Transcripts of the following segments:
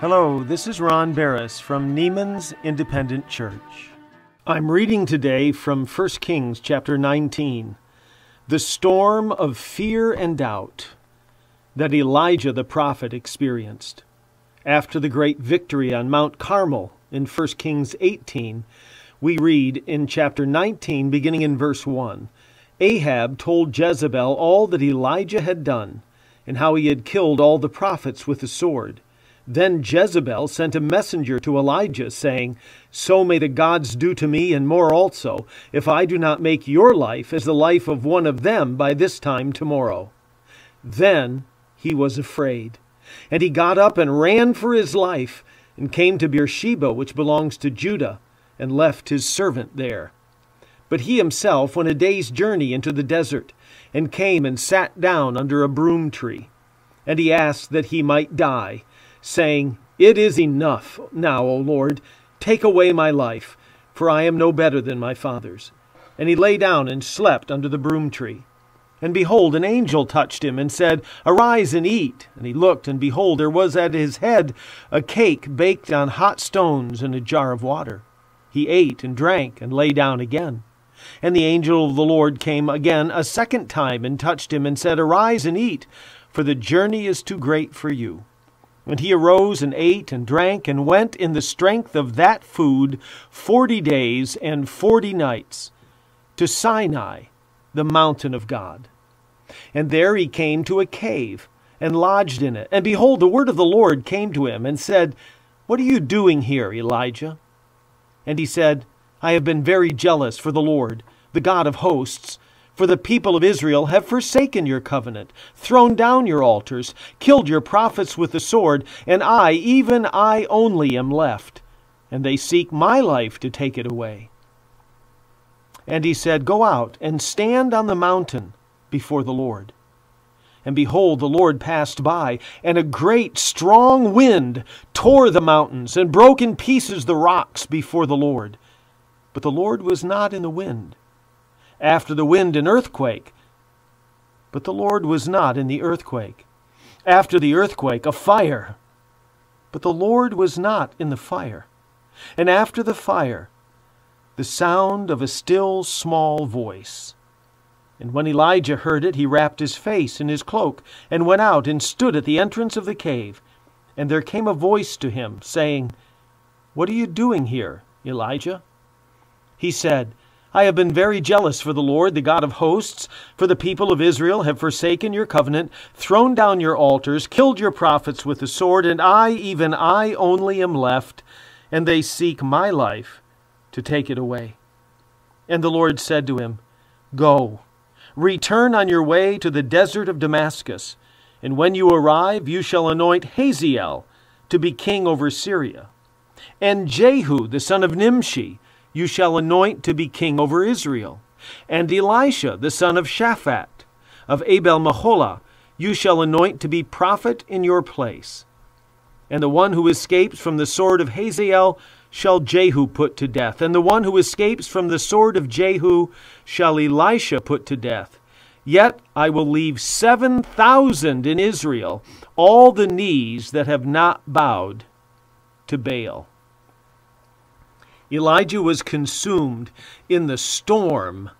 Hello, this is Ron Barris from Niemonds Independent Church. I'm reading today from 1 Kings chapter 19, the storm of fear and doubt that Elijah the prophet experienced. After the great victory on Mount Carmel in 1 Kings 18, we read in chapter 19, beginning in verse 1 Ahab told Jezebel all that Elijah had done, and how he had killed all the prophets with the sword. Then Jezebel sent a messenger to Elijah, saying, So may the gods do to me, and more also, if I do not make your life as the life of one of them by this time tomorrow. Then he was afraid, and he got up and ran for his life, and came to Beersheba, which belongs to Judah, and left his servant there. But he himself went a day's journey into the desert, and came and sat down under a broom tree. And he asked that he might die saying, It is enough now, O Lord, take away my life, for I am no better than my fathers. And he lay down and slept under the broom tree. And behold, an angel touched him and said, Arise and eat. And he looked, and behold, there was at his head a cake baked on hot stones and a jar of water. He ate and drank and lay down again. And the angel of the Lord came again a second time and touched him and said, Arise and eat, for the journey is too great for you. And he arose and ate and drank and went in the strength of that food forty days and forty nights to Sinai, the mountain of God. And there he came to a cave and lodged in it. And behold, the word of the Lord came to him and said, What are you doing here, Elijah? And he said, I have been very jealous for the Lord, the God of hosts for the people of Israel have forsaken your covenant, thrown down your altars, killed your prophets with the sword, and I, even I only, am left, and they seek my life to take it away. And he said, Go out and stand on the mountain before the Lord. And behold, the Lord passed by, and a great strong wind tore the mountains and broke in pieces the rocks before the Lord. But the Lord was not in the wind after the wind and earthquake. But the Lord was not in the earthquake. After the earthquake, a fire. But the Lord was not in the fire. And after the fire, the sound of a still small voice. And when Elijah heard it, he wrapped his face in his cloak, and went out and stood at the entrance of the cave. And there came a voice to him, saying, What are you doing here, Elijah? He said, I have been very jealous for the Lord, the God of hosts, for the people of Israel have forsaken your covenant, thrown down your altars, killed your prophets with the sword, and I, even I only, am left, and they seek my life to take it away. And the Lord said to him, Go, return on your way to the desert of Damascus, and when you arrive, you shall anoint Hazael to be king over Syria, and Jehu the son of Nimshi you shall anoint to be king over Israel. And Elisha, the son of Shaphat, of Abel Meholah, you shall anoint to be prophet in your place. And the one who escapes from the sword of Hazael shall Jehu put to death, and the one who escapes from the sword of Jehu shall Elisha put to death. Yet I will leave seven thousand in Israel, all the knees that have not bowed to Baal. Elijah was consumed in the storm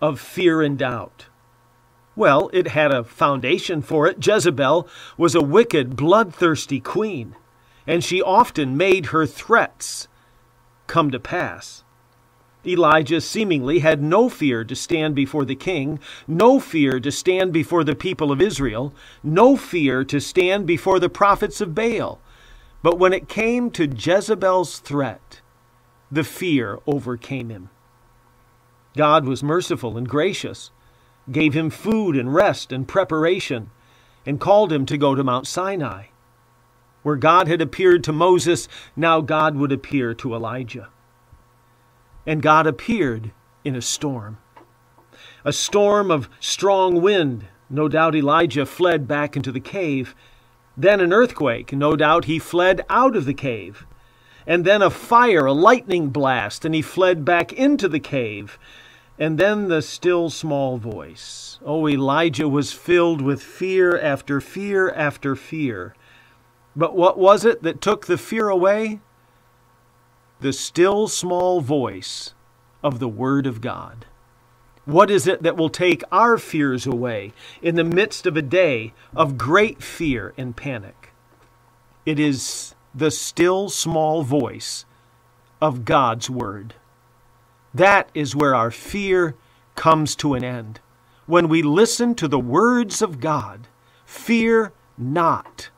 of fear and doubt. Well, it had a foundation for it. Jezebel was a wicked, bloodthirsty queen, and she often made her threats come to pass. Elijah seemingly had no fear to stand before the king, no fear to stand before the people of Israel, no fear to stand before the prophets of Baal. But when it came to Jezebel's threat, the fear overcame him. God was merciful and gracious, gave him food and rest and preparation, and called him to go to Mount Sinai. Where God had appeared to Moses, now God would appear to Elijah. And God appeared in a storm. A storm of strong wind. No doubt Elijah fled back into the cave. Then an earthquake. No doubt he fled out of the cave and then a fire, a lightning blast, and he fled back into the cave. And then the still small voice. Oh, Elijah was filled with fear after fear after fear. But what was it that took the fear away? The still small voice of the Word of God. What is it that will take our fears away in the midst of a day of great fear and panic? It is the still small voice of God's Word. That is where our fear comes to an end. When we listen to the words of God, fear not.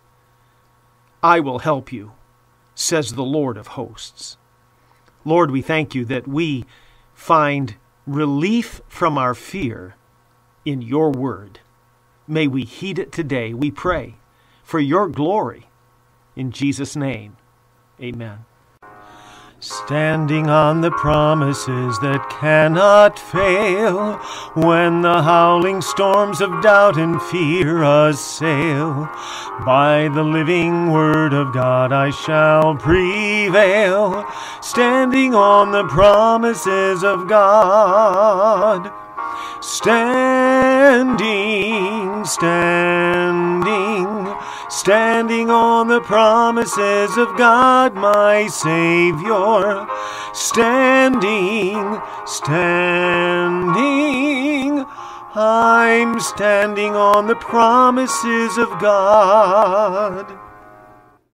I will help you, says the Lord of hosts. Lord, we thank you that we find relief from our fear in your word. May we heed it today, we pray, for your glory. In Jesus' name, amen. Standing on the promises that cannot fail, when the howling storms of doubt and fear assail, by the living word of God I shall prevail, standing on the promises of God. Standing, standing, standing on the promises of God, my Savior. Standing, standing, I'm standing on the promises of God.